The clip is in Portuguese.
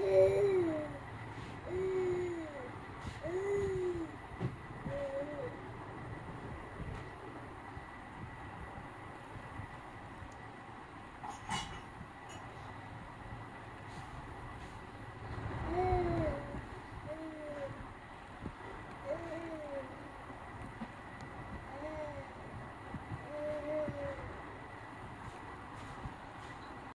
É...